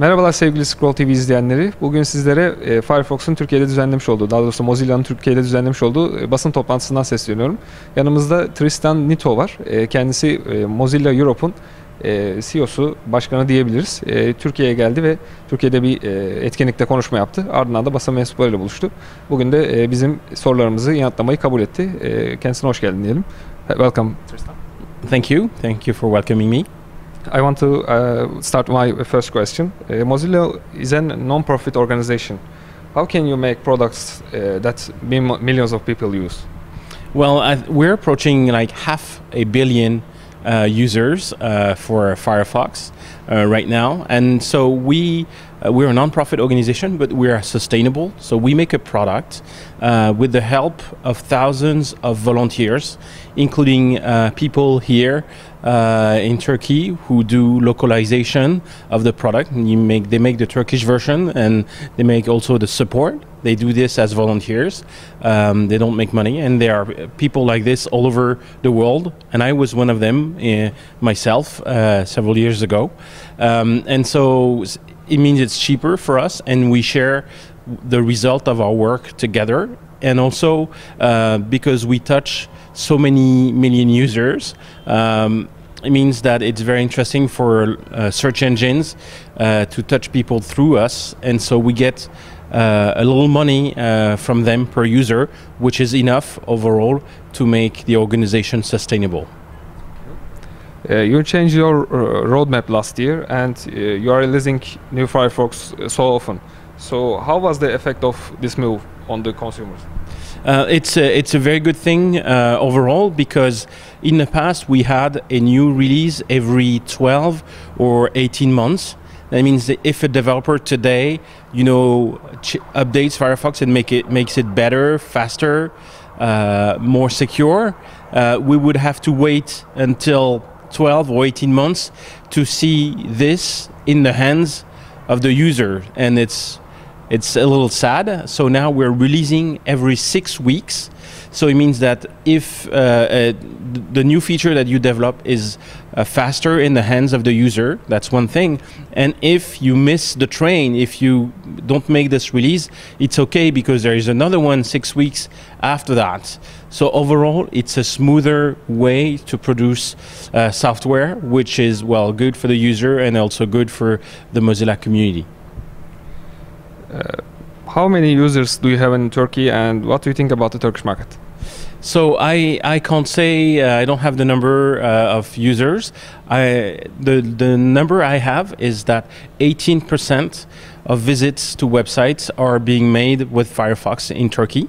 Merhabalar sevgili Scroll TV izleyenleri. Bugün sizlere e, Firefox'un Türkiye'de düzenlemiş olduğu, daha doğrusu Mozilla'nın Türkiye'de düzenlemiş olduğu e, basın toplantısından sesleniyorum. Yanımızda Tristan Nito var. E, kendisi e, Mozilla Europe'un e, CEO'su, başkanı diyebiliriz. E, Türkiye'ye geldi ve Türkiye'de bir e, etkinlikte konuşma yaptı. Ardından da basın mensuplarıyla buluştu. Bugün de e, bizim sorularımızı yanıtlamayı kabul etti. E, kendisine hoş geldin diyelim. Welcome Tristan. Thank you. Thank you for welcoming me. I want to uh, start my first question. Uh, Mozilla is a non-profit organization. How can you make products uh, that mil- millions of people use? Well, we're approaching like half a billion uh, users uh, for Firefox uh, right now, and so we we're a non-profit organization, but we are sustainable. So we make a product uh, with the help of thousands of volunteers, including uh, people here in Turkey who do localization of the product. Make they make the Turkish version, and they make also the support. They do this as volunteers. Um, they don't make money, and there are people like this all over the world. And I was one of them uh, myself uh, several years ago. Um, and so it means it's cheaper for us, and we share the result of our work together. And also uh, because we touch so many million users. Um, it means that it's very interesting for uh, search engines uh, to touch people through us, and so we get uh, a little money uh, from them per user, which is enough overall to make the organization sustainable. Uh, you changed your roadmap last year, and you are releasing new Firefox so often. So, how was the effect of this move on the consumers? Uh, it's a, it's a very good thing uh, overall because in the past we had a new release every 12 or 18 months. That means that if a developer today, you know, updates Firefox and make it makes it better, faster, uh, more secure, uh, we would have to wait until 12 or 18 months to see this in the hands of the user, and it's it's a little sad. So now we're releasing every six weeks. So it means that if uh, uh, the new feature that you develop is uh, faster in the hands of the user, that's one thing. And if you miss the train, if you don't make this release, it's okay because there is another one six weeks after that. So overall, it's a smoother way to produce uh, software, which is well good for the user and also good for the Mozilla community. Uh, how many users do you have in Turkey, and what do you think about the Turkish market? So I, I can't say uh, I don't have the number uh, of users. I, the the number I have is that 18% of visits to websites are being made with Firefox in Turkey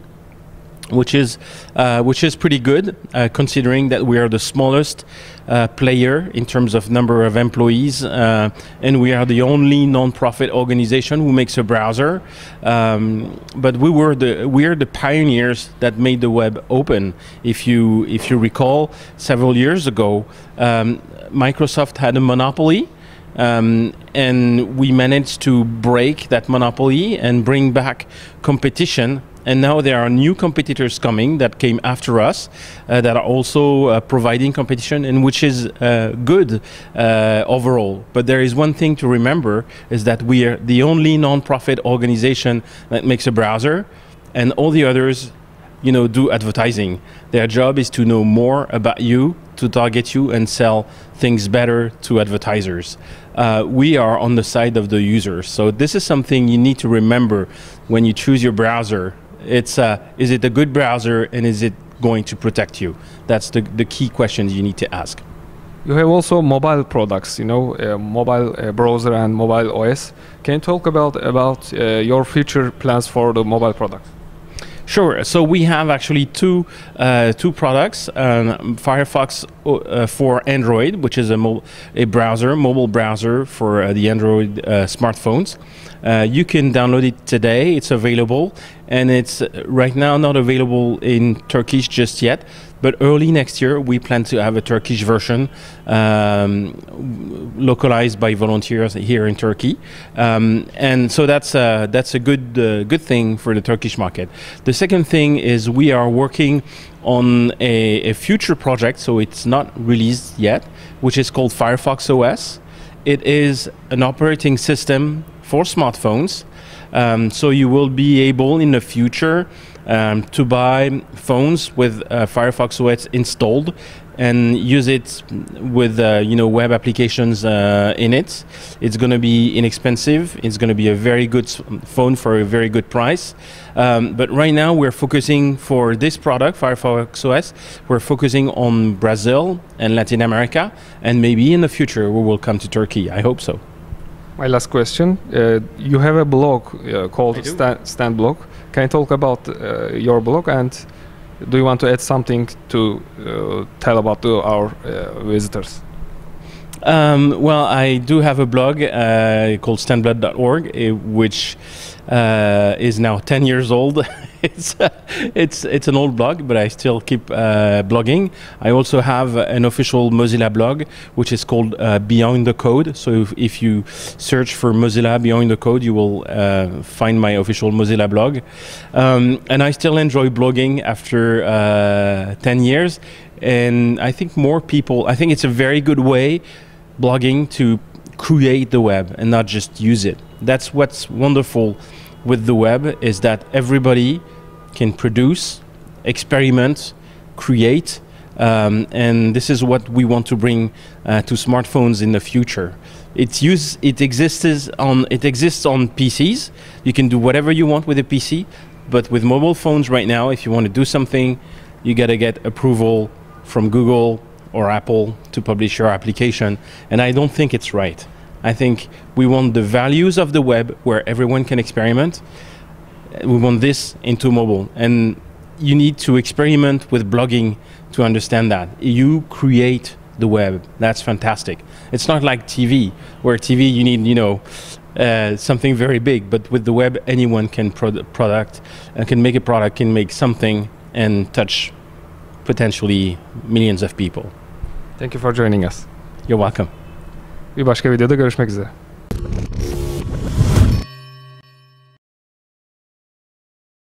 which is uh, which is pretty good uh, considering that we are the smallest uh, player in terms of number of employees uh, and we are the only non-profit organization who makes a browser. Um, but we were the we are the pioneers that made the web open. If you if you recall several years ago um, Microsoft had a monopoly um, and we managed to break that monopoly and bring back competition and now there are new competitors coming that came after us uh, that are also uh, providing competition and which is uh, good uh, overall. But there is one thing to remember is that we are the only non-profit organization that makes a browser and all the others you know do advertising. Their job is to know more about you to target you and sell things better to advertisers. Uh, we are on the side of the user. So this is something you need to remember when you choose your browser it's uh, is it a good browser and is it going to protect you? That's the, the key questions you need to ask. You have also mobile products, you know, uh, mobile uh, browser and mobile OS. Can you talk about about uh, your future plans for the mobile products? Sure. So we have actually two uh, two products: um, Firefox uh, for Android, which is a, a browser, mobile browser for uh, the Android uh, smartphones. Uh, you can download it today. It's available, and it's uh, right now not available in Turkish just yet. But early next year, we plan to have a Turkish version um, localized by volunteers here in Turkey, um, and so that's a, that's a good uh, good thing for the Turkish market. The second thing is we are working on a, a future project, so it's not released yet, which is called Firefox OS it is an operating system for smartphones. Um, so you will be able in the future um, to buy phones with uh, Firefox OS installed and use it with uh, you know web applications uh, in it. It's going to be inexpensive. It's going to be a very good phone for a very good price. Um, but right now we're focusing for this product, Firefox OS. We're focusing on Brazil and Latin America, and maybe in the future we will come to Turkey. I hope so. My last question: uh, You have a blog uh, called Stand, Stand Blog. Can you talk about uh, your blog and do you want to add something to uh, tell about to our uh, visitors? Um, well, I do have a blog uh, called standblog.org, uh, which uh, is now 10 years old. it's, uh, it's, it's an old blog, but I still keep uh, blogging. I also have an official Mozilla blog, which is called uh, Beyond the Code. So if, if, you search for Mozilla Beyond the Code, you will find my official Mozilla blog. Um, and I still enjoy blogging after 10 years. And I think more people, I think it's a very good way blogging to create the web and not just use it. That's what's wonderful with the web is that everybody can produce, experiment, create, um, and this is what we want to bring uh, to smartphones in the future. It's use, it exists on it exists on PCs. You can do whatever you want with a PC, but with mobile phones right now, if you want to do something, you got to get approval from Google, or Apple to publish your application. And I don't think it's right. I think we want the values of the web where everyone can experiment. We want this into mobile. And you need to experiment with blogging to understand that. You create the web. That's fantastic. It's not like TV, where TV you need, you know, uh, something very big. But with the web, anyone can pro- product uh, can make a product, can make something, and touch potentially millions of people. Thank you for joining us. You're welcome. Bir başka videoda görüşmek üzere.